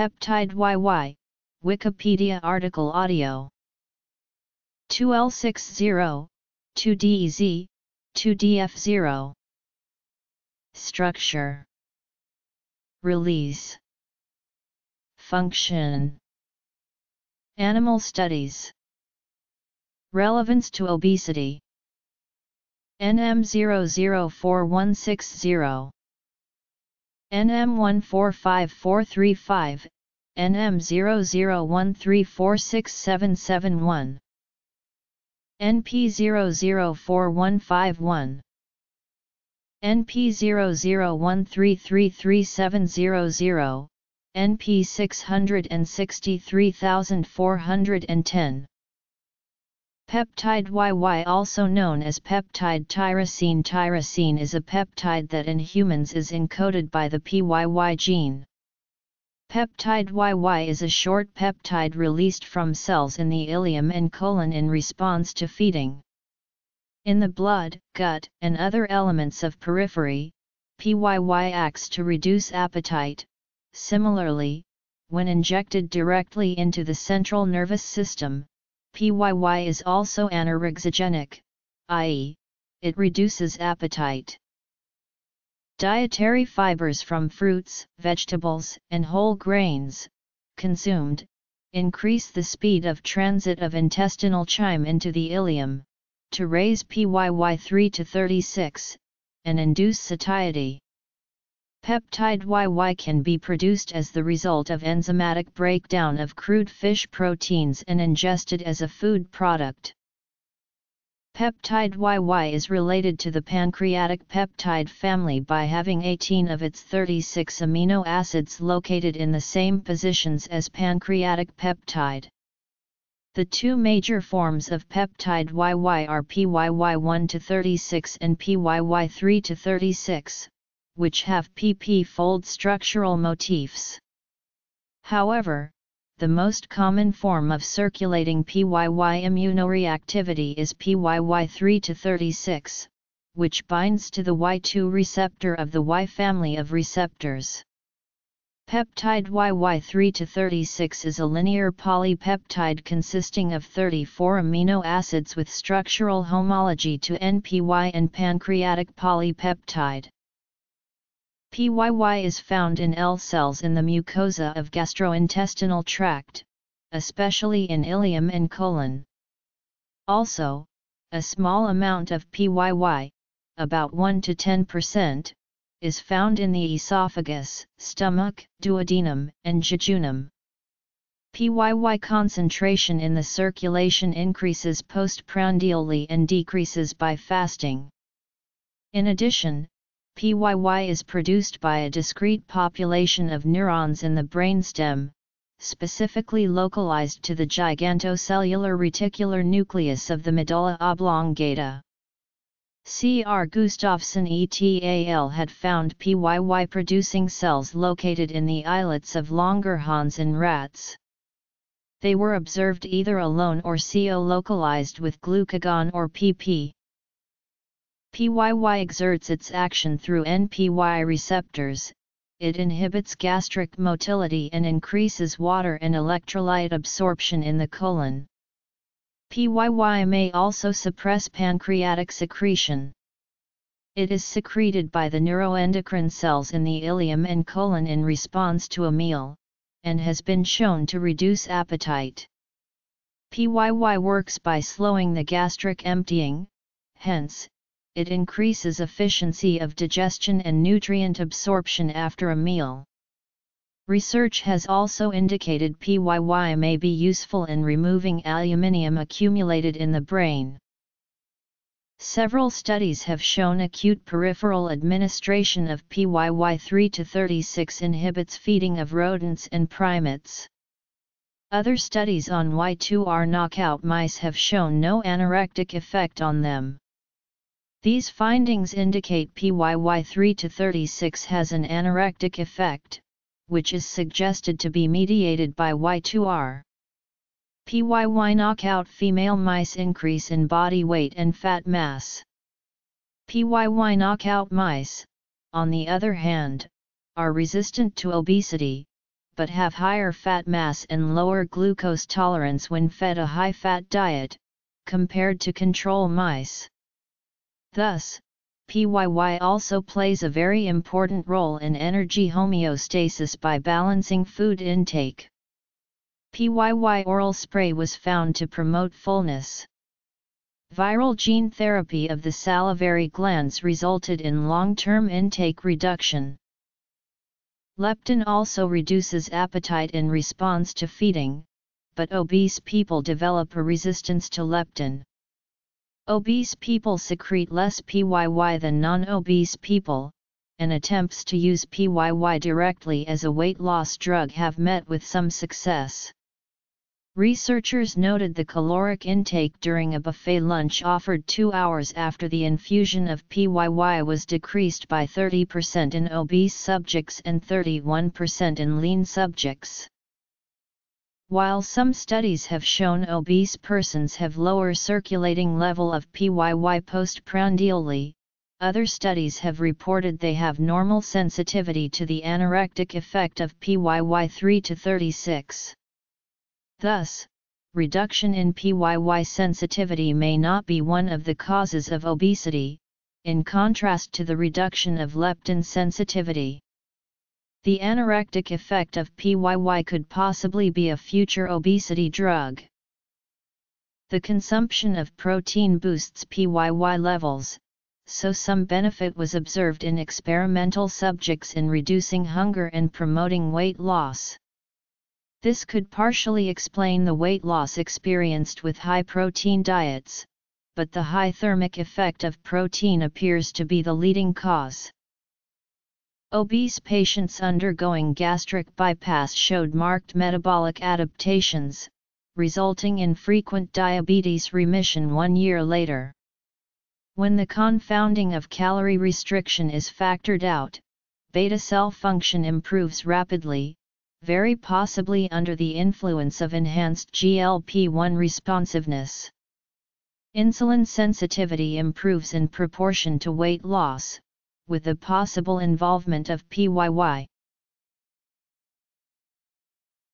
Peptide YY, Wikipedia article audio. 2L60, 2DEZ, 2DF0 Structure. Release. Function. Animal Studies. Relevance to obesity. NM004160 NM145435 NM0013467771 NP004151 NP0013333700 NP 663410 Peptide YY also known as peptide tyrosine Tyrosine is a peptide that in humans is encoded by the PYY gene. Peptide YY is a short peptide released from cells in the ileum and colon in response to feeding. In the blood, gut, and other elements of periphery, PYY acts to reduce appetite, Similarly, when injected directly into the central nervous system, PYY is also anorexigenic, i.e., it reduces appetite. Dietary fibers from fruits, vegetables, and whole grains, consumed, increase the speed of transit of intestinal chyme into the ileum, to raise PYY 3 to 36, and induce satiety. Peptide YY can be produced as the result of enzymatic breakdown of crude fish proteins and ingested as a food product. Peptide YY is related to the pancreatic peptide family by having 18 of its 36 amino acids located in the same positions as pancreatic peptide. The two major forms of peptide YY are PYY1 to 36 and PYY3 to 36, which have PP-fold structural motifs. However, the most common form of circulating PYY immunoreactivity is PYY3 to 36, which binds to the Y2 receptor of the Y family of receptors. Peptide YY3 to 36 is a linear polypeptide consisting of 34 amino acids with structural homology to NPY and pancreatic polypeptide. PYY is found in L cells in the mucosa of gastrointestinal tract, especially in ileum and colon. Also, a small amount of PYY, about 1 to 10%, is found in the esophagus, stomach, duodenum, and jejunum. PYY concentration in the circulation increases postprandially and decreases by fasting. In addition, PYY is produced by a discrete population of neurons in the brainstem, specifically localized to the gigantocellular reticular nucleus of the medulla oblongata. C.R. Gustafsson et al. had found PYY producing cells located in the islets of Langerhans in rats. They were observed either alone or co-localized with glucagon or PP. PYY exerts its action through NPY receptors, it inhibits gastric motility and increases water and electrolyte absorption in the colon. PYY may also suppress pancreatic secretion. It is secreted by the neuroendocrine cells in the ileum and colon in response to a meal, and has been shown to reduce appetite. PYY works by slowing the gastric emptying, hence, it increases efficiency of digestion and nutrient absorption after a meal. Research has also indicated PYY may be useful in removing aluminium accumulated in the brain. Several studies have shown acute peripheral administration of PYY3 to 36 inhibits feeding of rodents and primates. Other studies on Y2R knockout mice have shown no anorectic effect on them. These findings indicate PYY3 to 36 has an anorectic effect, which is suggested to be mediated by Y2R. PYY knockout female mice increase in body weight and fat mass. PYY knockout mice, on the other hand, are resistant to obesity, but have higher fat mass and lower glucose tolerance when fed a high-fat diet, compared to control mice. Thus, PYY also plays a very important role in energy homeostasis by balancing food intake. PYY oral spray was found to promote fullness. Viral gene therapy of the salivary glands resulted in long-term intake reduction. Leptin also reduces appetite in response to feeding, but obese people develop a resistance to leptin. Obese people secrete less PYY than non-obese people, and attempts to use PYY directly as a weight loss drug have met with some success. Researchers noted the caloric intake during a buffet lunch offered two hours after the infusion of PYY was decreased by 30% in obese subjects and 31% in lean subjects. While some studies have shown obese persons have lower circulating level of PYY postprandially, other studies have reported they have normal sensitivity to the anorectic effect of PYY 3 to 36. Thus, reduction in PYY sensitivity may not be one of the causes of obesity, in contrast to the reduction of leptin sensitivity. The anorectic effect of PYY could possibly be a future obesity drug. The consumption of protein boosts PYY levels, so some benefit was observed in experimental subjects in reducing hunger and promoting weight loss. This could partially explain the weight loss experienced with high-protein diets, but the high thermic effect of protein appears to be the leading cause. Obese patients undergoing gastric bypass showed marked metabolic adaptations, resulting in frequent diabetes remission one year later. When the confounding of calorie restriction is factored out, beta cell function improves rapidly, very possibly under the influence of enhanced GLP-1 responsiveness. Insulin sensitivity improves in proportion to weight loss, with the possible involvement of PYY.